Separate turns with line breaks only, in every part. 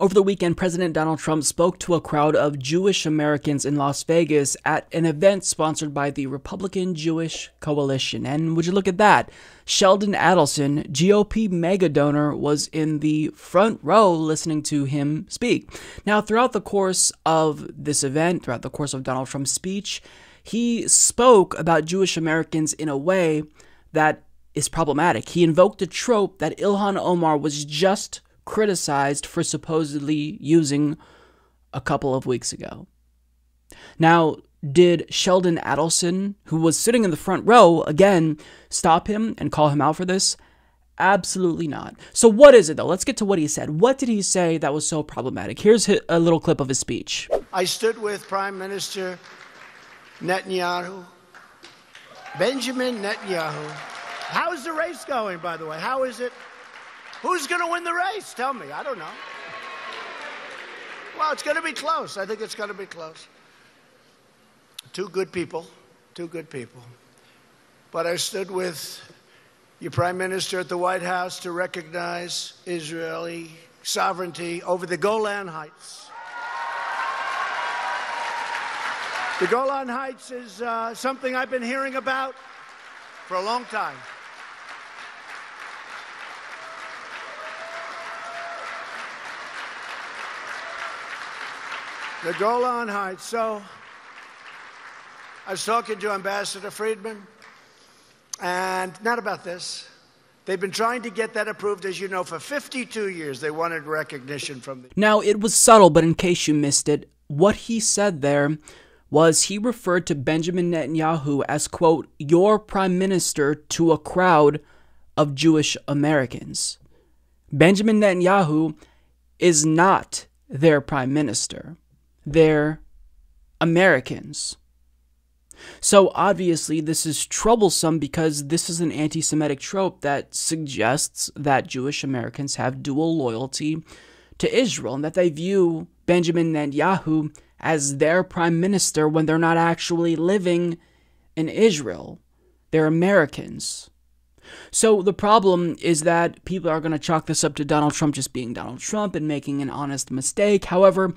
Over the weekend, President Donald Trump spoke to a crowd of Jewish Americans in Las Vegas at an event sponsored by the Republican Jewish Coalition. And would you look at that? Sheldon Adelson, GOP mega donor, was in the front row listening to him speak. Now, throughout the course of this event, throughout the course of Donald Trump's speech, he spoke about Jewish Americans in a way that is problematic. He invoked a trope that Ilhan Omar was just criticized for supposedly using a couple of weeks ago. Now, did Sheldon Adelson, who was sitting in the front row, again stop him and call him out for this? Absolutely not. So, what is it though? Let's get to what he said. What did he say that was so problematic? Here's a little clip of his speech.
I stood with Prime Minister Netanyahu, Benjamin Netanyahu. How's the race going, by the way? How is it? Who's going to win the race? Tell me. I don't know. Well, it's going to be close. I think it's going to be close. Two good people. Two good people. But I stood with your prime minister at the White House to recognize Israeli sovereignty over the Golan Heights. The Golan Heights is uh, something I've been hearing about for a long time. The Golan Heights. So I was talking to Ambassador Friedman, and not about this. They've been trying to get that approved, as you know, for 52 years. They wanted recognition from the.
Now, it was subtle, but in case you missed it, what he said there was he referred to Benjamin Netanyahu as, quote, your prime minister to a crowd of Jewish Americans. Benjamin Netanyahu is not their prime minister they're Americans. So obviously, this is troublesome because this is an anti Semitic trope that suggests that Jewish Americans have dual loyalty to Israel and that they view Benjamin Netanyahu as their prime minister when they're not actually living in Israel. They're Americans. So the problem is that people are going to chalk this up to Donald Trump just being Donald Trump and making an honest mistake. However,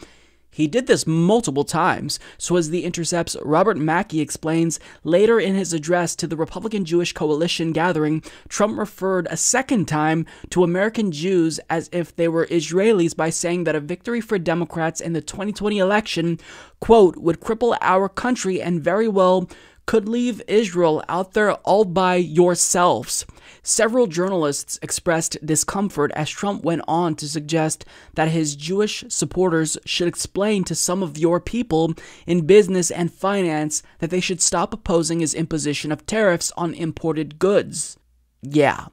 he did this multiple times, so as The Intercept's Robert Mackey explains, later in his address to the Republican Jewish Coalition gathering, Trump referred a second time to American Jews as if they were Israelis by saying that a victory for Democrats in the 2020 election, quote, would cripple our country and very well could leave Israel out there all by yourselves. Several journalists expressed discomfort as Trump went on to suggest that his Jewish supporters should explain to some of your people in business and finance that they should stop opposing his imposition of tariffs on imported goods. Yeah.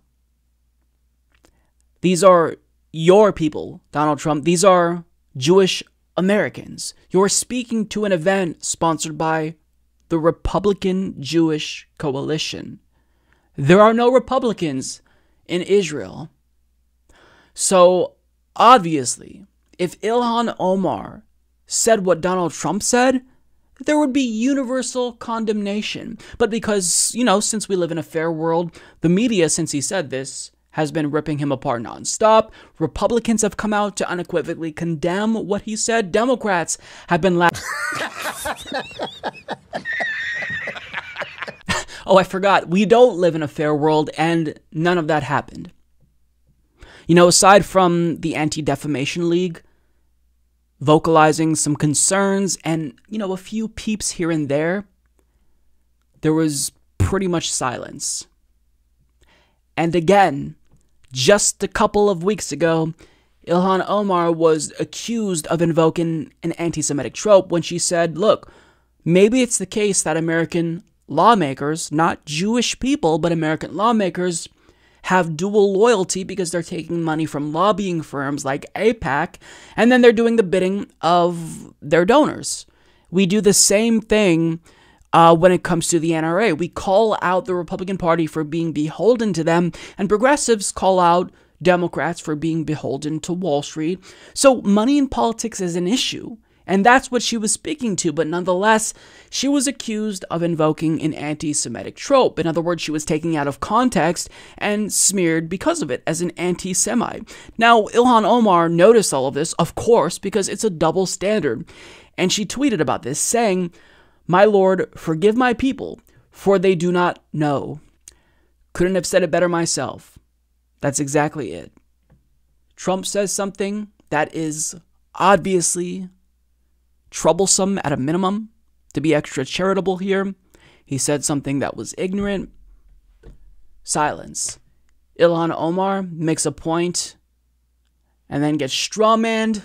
These are your people, Donald Trump. These are Jewish Americans. You're speaking to an event sponsored by the Republican Jewish Coalition. There are no Republicans in Israel. So, obviously, if Ilhan Omar said what Donald Trump said, there would be universal condemnation. But because, you know, since we live in a fair world, the media, since he said this, has been ripping him apart nonstop. Republicans have come out to unequivocally condemn what he said. Democrats have been laughing. Oh, I forgot. We don't live in a fair world, and none of that happened. You know, aside from the Anti Defamation League vocalizing some concerns and, you know, a few peeps here and there, there was pretty much silence. And again, just a couple of weeks ago, Ilhan Omar was accused of invoking an anti Semitic trope when she said, Look, maybe it's the case that American lawmakers, not Jewish people, but American lawmakers, have dual loyalty because they're taking money from lobbying firms like AIPAC and then they're doing the bidding of their donors. We do the same thing uh, when it comes to the NRA. We call out the Republican Party for being beholden to them, and progressives call out Democrats for being beholden to Wall Street. So money in politics is an issue. And that's what she was speaking to, but nonetheless, she was accused of invoking an anti Semitic trope. In other words, she was taken out of context and smeared because of it as an anti Semite. Now, Ilhan Omar noticed all of this, of course, because it's a double standard. And she tweeted about this, saying, My Lord, forgive my people, for they do not know. Couldn't have said it better myself. That's exactly it. Trump says something that is obviously troublesome at a minimum, to be extra charitable here. He said something that was ignorant. Silence. Ilhan Omar makes a point and then gets strawmanned,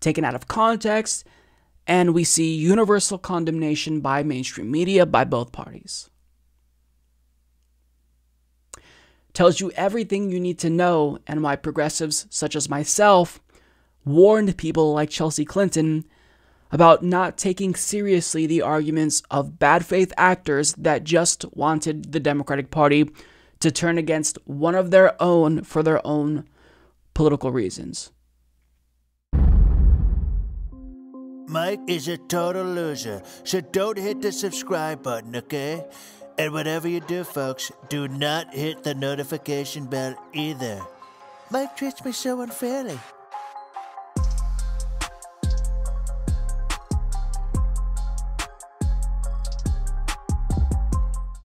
taken out of context, and we see universal condemnation by mainstream media by both parties. Tells you everything you need to know and why progressives such as myself warned people like Chelsea Clinton about not taking seriously the arguments of bad faith actors that just wanted the Democratic Party to turn against one of their own for their own political reasons.
Mike is a total loser, so don't hit the subscribe button, okay? And whatever you do, folks, do not hit the notification bell either. Mike treats me so unfairly.